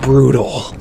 brutal.